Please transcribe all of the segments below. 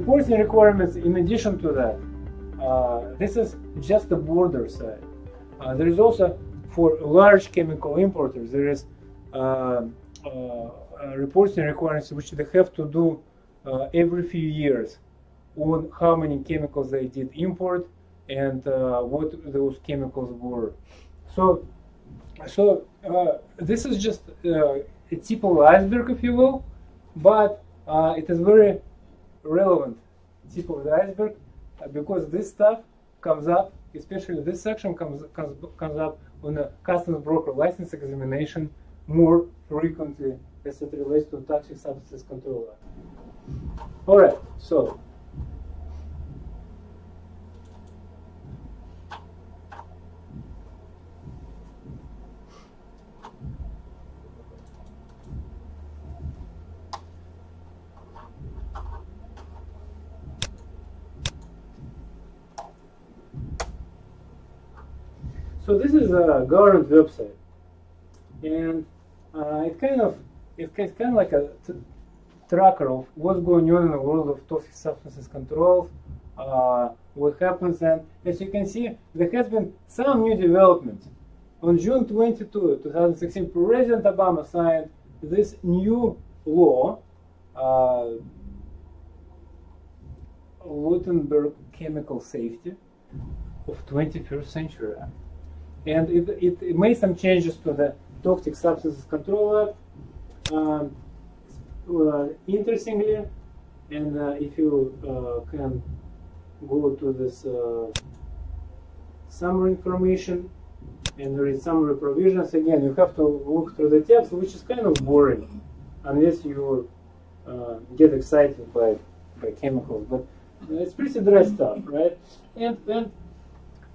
reporting requirements in addition to that, uh, this is just the border side. Uh, there is also for large chemical importers, there is uh, uh, reporting requirements which they have to do every few years on how many chemicals they did import and what those chemicals were. So, so this is just a tip of iceberg, if you will, but it is very relevant tip of the iceberg uh, because this stuff comes up, especially this section comes, comes, comes up on a customs broker license examination more frequently as it relates to toxic substances control. All right, so So this is a government website, and uh, it kind of it's kind of like a tracker of what's going on in the world of toxic substances control, uh, what happens, and as you can see, there has been some new developments. On June 22, 2016, President Obama signed this new law, uh, Chemical Safety of 21st Century. Act and it, it, it, made some changes to the Toxic Substances controller. Um, uh, interestingly, and uh, if you uh, can go to this uh, summary information and read summary provisions, again, you have to look through the text, which is kind of boring, unless you uh, get excited by, by chemicals. But it's pretty dry stuff, right? And, and,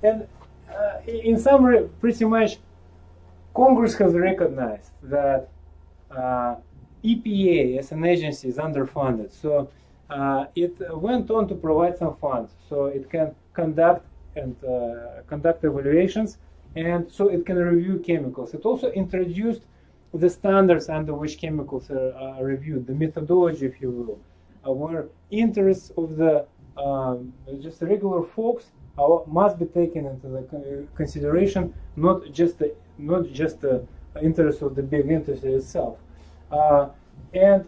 and uh, in summary, pretty much Congress has recognized that uh, EPA as an agency is underfunded. So uh, it went on to provide some funds so it can conduct and uh, conduct evaluations and so it can review chemicals. It also introduced the standards under which chemicals are, are reviewed, the methodology, if you will, uh, where interests of the um, just regular folks must be taken into the consideration, not just the, not just the interest of the big industry itself. Uh, and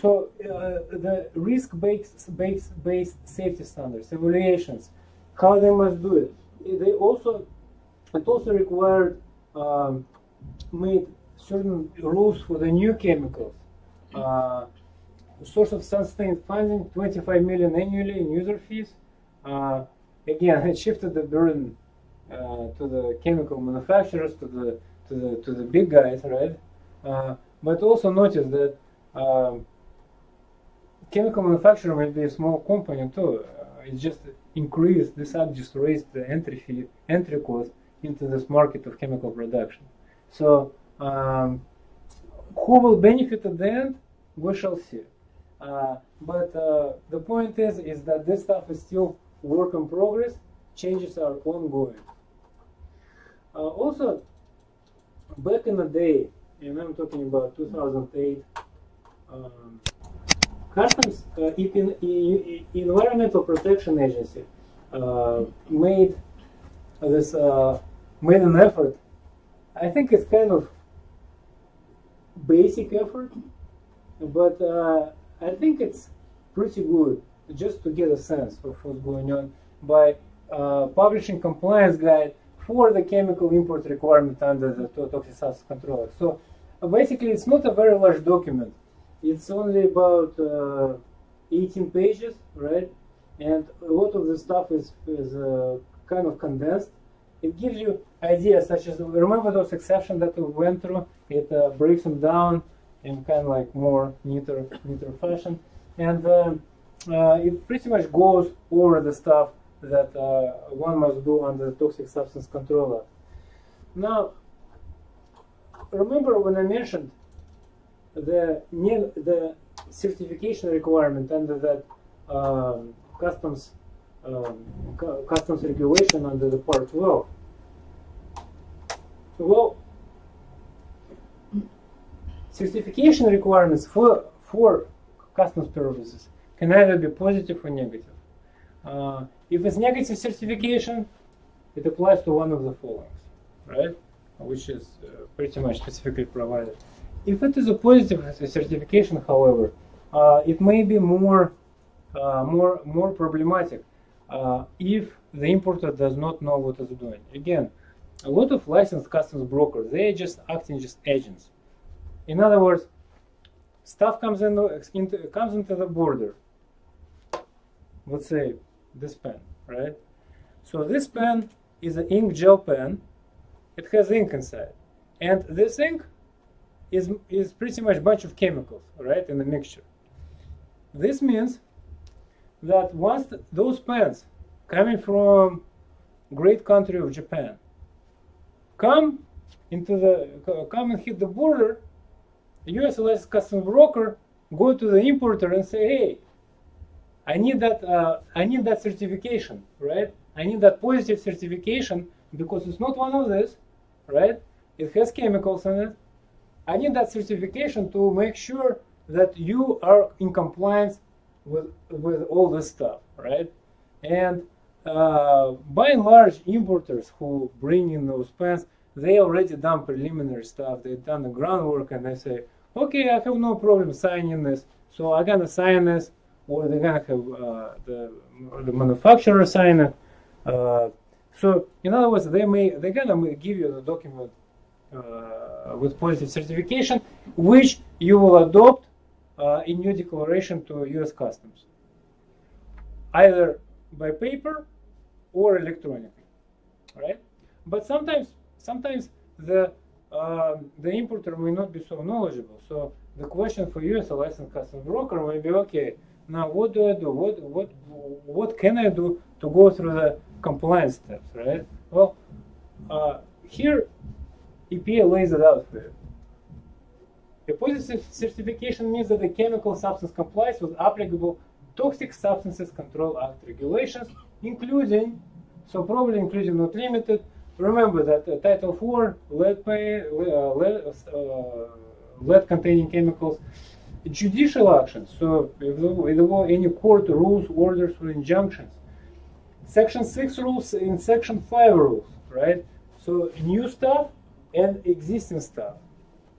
so uh, the risk-based based, based safety standards, evaluations, how they must do it. They also it also required um, made certain rules for the new chemicals. Uh, source of sustained funding, 25 million annually in user fees. Uh, again, it shifted the burden uh, to the chemical manufacturers, to the to the to the big guys, right? Uh, but also notice that um, chemical manufacturer may be a small company too. Uh, it just increased this act just raised the entry fee, entry cost into this market of chemical production. So um, who will benefit at the end? We shall see. Uh, but uh, the point is, is that this stuff is still work in progress, changes are ongoing. Uh, also, back in the day, and I'm talking about 2008, um, Customs uh, Environmental Protection Agency uh, made this uh, made an effort. I think it's kind of basic effort, but uh, I think it's pretty good just to get a sense of what's going on by uh, publishing compliance guide for the chemical import requirement under the Toxic Substance Control Act. So uh, basically, it's not a very large document. It's only about uh, 18 pages, right? And a lot of the stuff is, is uh, kind of condensed. It gives you ideas such as, remember those exceptions that we went through? It uh, breaks them down in kind of like more neater, neater fashion. And um, it pretty much goes over the stuff that uh, one must do under the Toxic Substance Control Act. Now, remember when I mentioned the the certification requirement under that um, customs um, customs regulation under the Part 12. Well, certification requirements for for customs purposes can either be positive or negative. Uh, if it's negative certification, it applies to one of the following, right? Which is uh, pretty much specifically provided. If it is a positive certification, however, uh, it may be more, uh, more, more problematic uh, if the importer does not know what it's doing. Again, a lot of licensed customs brokers, they are just acting just agents. In other words, stuff comes in, into, comes into the border. Let's say this pen, right? So this pen is an ink gel pen. It has ink inside, and this ink is is pretty much a bunch of chemicals, right, in the mixture. This means that once th those pens coming from great country of Japan come into the come and hit the border, U.S. customs broker go to the importer and say, "Hey, I need that uh, I need that certification, right? I need that positive certification because it's not one of this, right? It has chemicals in it. I need that certification to make sure that you are in compliance with with all this stuff, right? And uh, by and large, importers who bring in those pens, they already done preliminary stuff. They've done the groundwork, and they say, "Okay, I have no problem signing this, so I'm gonna sign this." Or they're gonna have uh, the the manufacturer sign it. Uh, so, in other words, they may they're gonna give you the document uh, with positive certification, which you will adopt in your declaration to U.S. Customs, either by paper or electronically, right? But sometimes, sometimes the uh, the importer may not be so knowledgeable. So the question for you as a licensed customs broker may be, okay, now what do I do? What what what can I do to go through the compliance steps, right? Well, uh, here EPA lays it out for you. A positive certification means that the chemical substance complies with applicable Toxic Substances Control Act regulations, including, so probably including not limited, remember that uh, Title 4, lead, pay, uh, lead, uh, lead containing chemicals, judicial actions, so if there, were any court rules, orders, or injunctions. Section 6 rules and Section 5 rules, right? So new stuff and existing stuff,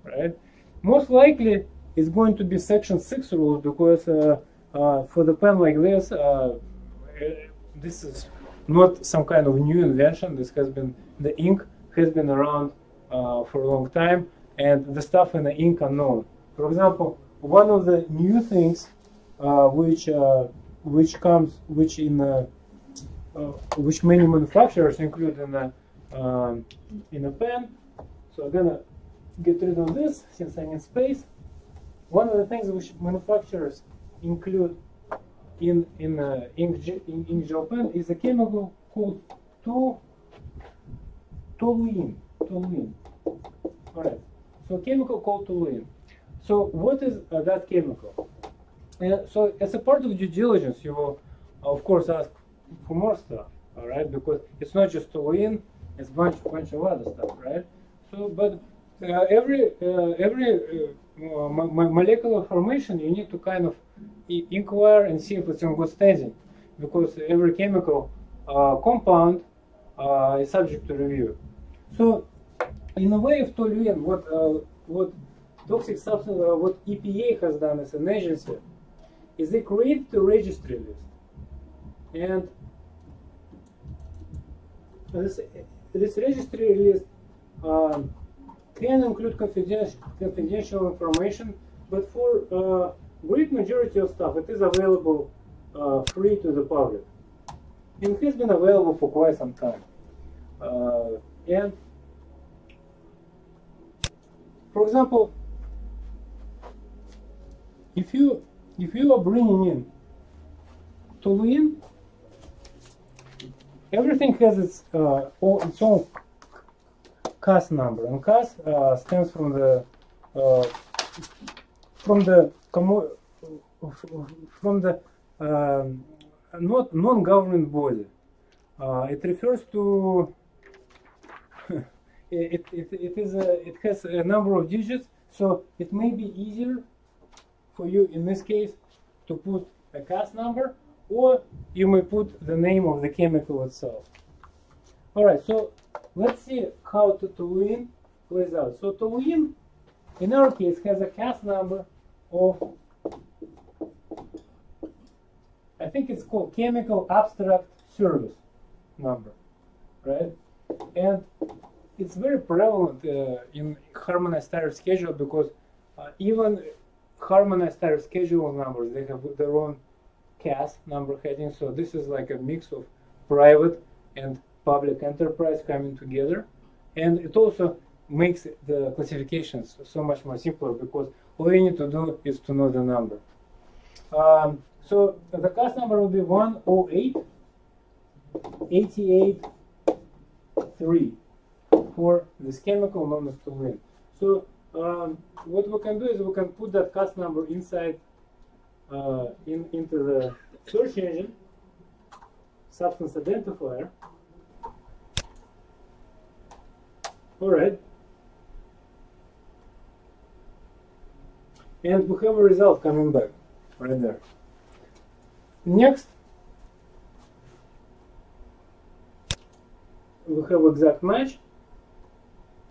right? Most likely it's going to be Section 6 rules because uh, uh, for the pen like this, uh, this is not some kind of new invention. This has been, the ink has been around uh, for a long time and the stuff in the ink are known. For example, one of the new things uh, which uh, which comes which in uh, which many manufacturers include in a um, in a pen. So I'm gonna get rid of this since I need space. One of the things which manufacturers include in in uh, in, gel pen is a chemical called to toluene. Toluene. All right. So chemical called toluene. So what is uh, that chemical? Uh, so as a part of due diligence, you will, of course, ask for more stuff, all right? Because it's not just toluene; it's bunch bunch of other stuff, right? So, but uh, every uh, every uh, molecular formation, you need to kind of inquire and see if it's in good standing, because every chemical uh, compound is subject to review. So, in a way of toluene, what what toxic substance, uh, what EPA has done as an agency, is they create the registry list. And this, this registry list um, can include confidential, confidential information, but for uh, great majority of stuff, it is available uh, free to the public. It has been available for quite some time. Uh, and for example, if you if you are bringing in toluene, everything has its uh, its own CAS number, and CAS uh, stands from the uh, from the from the um, not non-government body. Uh, it refers to it, it, it is a, it has a number of digits, so it may be easier for you in this case to put a CAS number, or you may put the name of the chemical itself. All right, so let's see how to toluene plays out. So toluene, in our case, has a CAS number of, I think it's called chemical abstract service number, right? And it's very prevalent uh, in harmonized tariff schedule because uh, even harmonized tariff schedule numbers, they have their own CAS number heading. So this is like a mix of private and public enterprise coming together. And it also makes the classifications so much more simpler because all you need to do is to know the number. Um, so the CAS number will be 108 88 3 for this chemical known as toluene. So um, what we can do is we can put that CAS number inside uh, in, into the search engine substance identifier. All right. And we have a result coming back right there. Next, we have exact match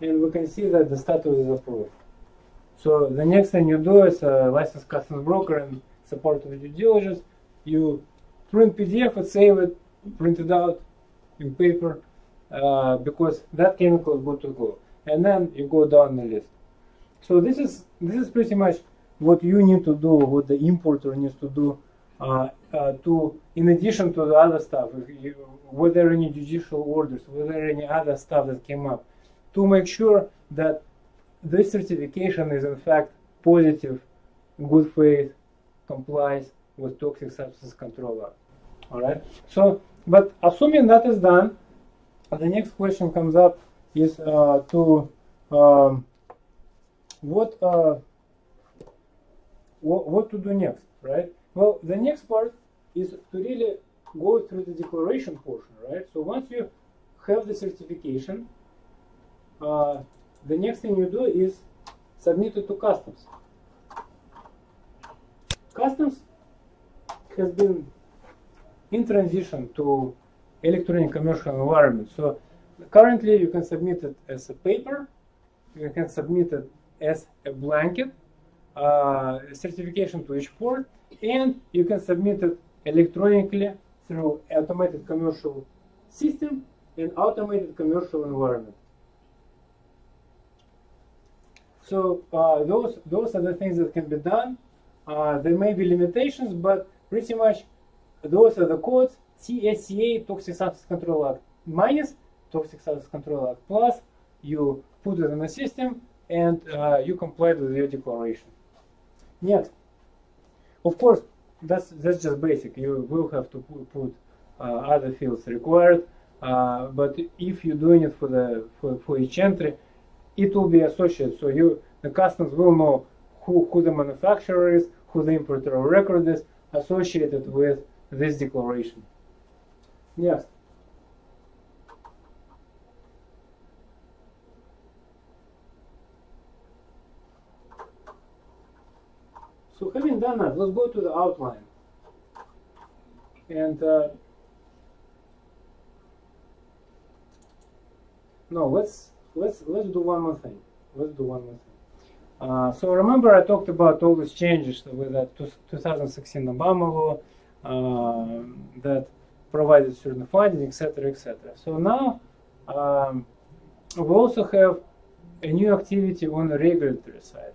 and we can see that the status is approved. So the next thing you do is a licensed customs broker and support of due diligence, you print PDF and save it, print it out in paper, uh, because that chemical is good to go. And then you go down the list. So this is this is pretty much what you need to do, what the importer needs to do uh, uh, to, in addition to the other stuff, you, were there any judicial orders, were there any other stuff that came up, to make sure that this certification is in fact positive, good faith, complies with Toxic Substance Control Act. All right. So, but assuming that is done, the next question comes up is uh, to um, what, uh, what what to do next, right? Well, the next part is to really go through the declaration portion, right? So once you have the certification, the next thing you do is submit it to customs. Customs has been in transition to electronic commercial environment. So currently you can submit it as a paper, you can submit it as a blanket, uh, certification to each port, and you can submit it electronically through automated commercial system and automated commercial environment. So uh, those those are the things that can be done. Uh, there may be limitations, but pretty much those are the codes TSCA Toxic Substance Control Act minus Toxic Substance Control Act plus you put it in the system and uh, you comply with your declaration. Next, of course, that's that's just basic. You will have to put uh, other fields required, uh, but if you're doing it for the for, for each entry, it will be associated. So you the customs will know who, who the manufacturer is, who the importer of record is, associated with this declaration. Yes. So having done that, let's go to the outline. And uh, no, let's let's let's do one more thing. Let's do one more thing. Uh, so remember I talked about all these changes with that 2016 Obama law uh, that provided certain funding, etc., etc. So now um, we also have a new activity on the regulatory side.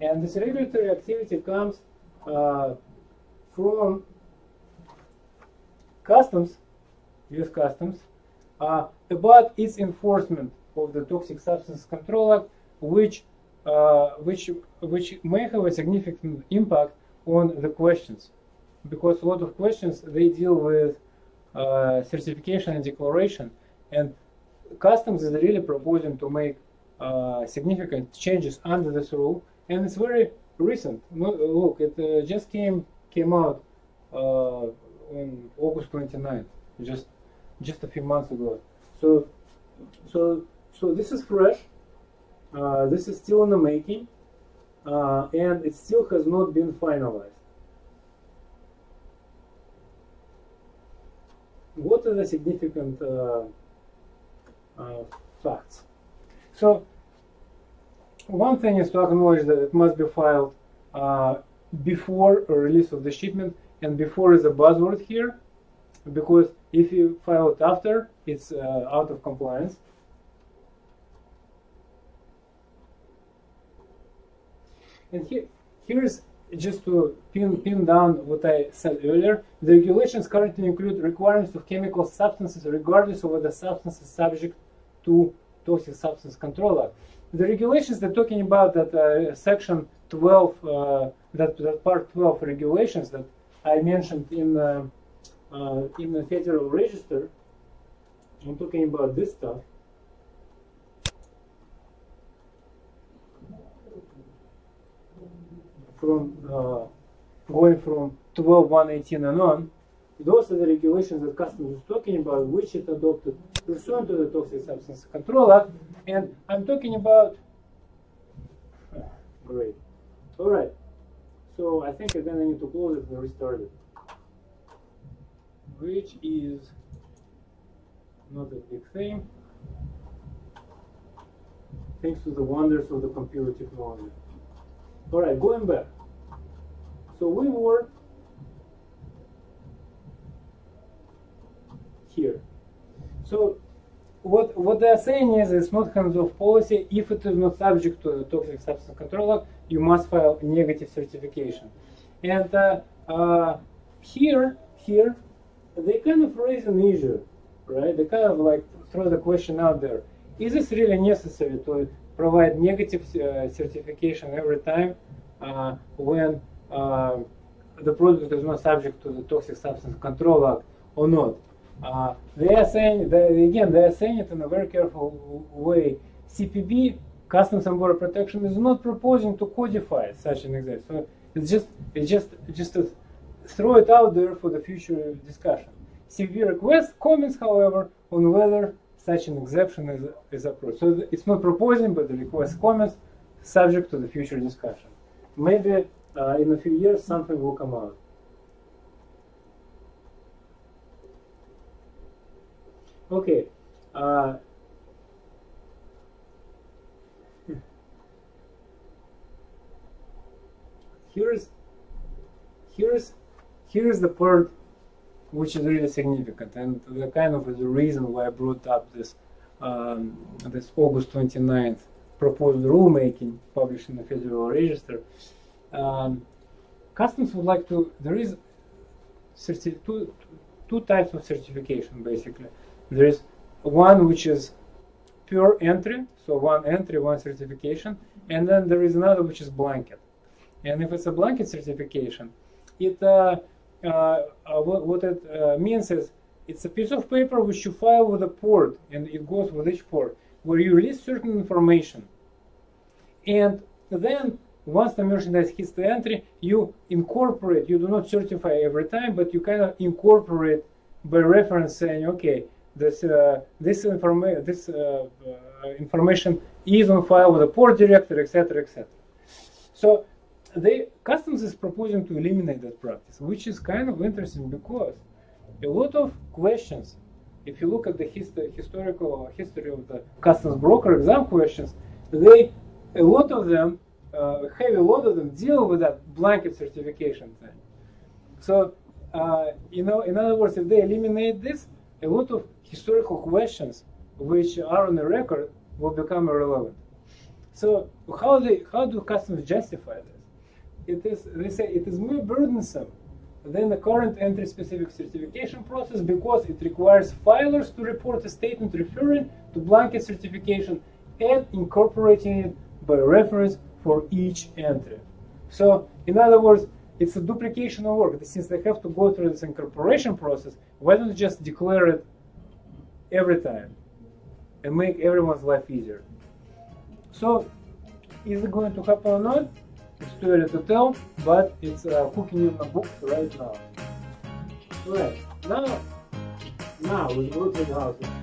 And this regulatory activity comes uh, from customs, US customs, uh, about its enforcement of the Toxic Substance Control Act, which uh, which which may have a significant impact on the questions, because a lot of questions they deal with uh, certification and declaration, and customs is really proposing to make uh, significant changes under this rule, and it's very recent. Look, it uh, just came came out uh, on August 29th, just just a few months ago. So so so this is fresh. Uh, this is still in the making, uh, and it still has not been finalized. what are the significant uh, uh, facts? So one thing is to acknowledge that it must be filed uh, before a release of the shipment, and before is a buzzword here, because if you file it after, it's uh, out of compliance. And here, here's just to pin, pin down what I said earlier, the regulations currently include requirements of chemical substances regardless of whether the substance is subject to Toxic Substance Control Act. The regulations they're talking about that uh, section 12, uh, that, that part 12 regulations that I mentioned in, uh, uh in the Federal Register, I'm talking about this stuff. From uh, going from 12118 and on, those are the regulations that customs is talking about, which it adopted pursuant to the Toxic Substance Control Act. And I'm talking about, great. All right. So I think then I need to close it and restart it. Which is not a big thing. Thanks to the wonders of the computer technology. All right, going back. So we were here. So what what they are saying is it's not hands-off policy. If it is not subject to the Toxic Substance Control Act, you must file negative certification. And uh, uh, here, here, they kind of raise an issue, right? They kind of like throw the question out there: Is this really necessary to provide negative uh, certification every time uh, when uh, the product is not subject to the Toxic Substance Control Act or not. Uh, they are saying, again, they are saying it in a very careful way. CPB, Customs and Border Protection, is not proposing to codify such an exemption. So it's just, it's just, just to throw it out there for the future discussion. CPB requests comments, however, on whether such an exception is, is approved. So it's not proposing, but the request comments subject to the future discussion. Maybe uh, in a few years something will come out. Okay. Uh, here's here's here's the part which is really significant and the kind of the reason why I brought up this um, this August 29th proposed rulemaking published in the Federal Register. Um, customs would like to, there is two, two types of certification basically. There is one which is pure entry, so one entry, one certification, and then there is another which is blanket. And if it's a blanket certification, it uh, what, what, it uh, means is it's a piece of paper which you file with a port, and it goes with each port, where you release certain information. And then once the merchandise hits the entry, you incorporate, you do not certify every time, but you kind of incorporate by reference saying, okay, this uh, this, informa this uh, uh, information is on file with the port director, etc., etc. So the customs is proposing to eliminate that practice, which is kind of interesting because a lot of questions, if you look at the hist historical history of the customs broker exam questions, they a lot of them, uh, heavy lot of them deal with that blanket certification thing. So, uh, you know, in other words, if they eliminate this, a lot of historical questions which are on the record will become irrelevant. So, how they, how do customs justify this? It is, they say it is more burdensome than the current entry-specific certification process because it requires filers to report a statement referring to blanket certification and incorporating it by reference for each entry. So, in other words, it's a duplication of work. Since they have to go through this incorporation process, why don't you just declare it every time and make everyone's life easier? So, is it going to happen or not? It's too early to tell, but it's uh, cooking in the books right now. Right, now, now go to the house.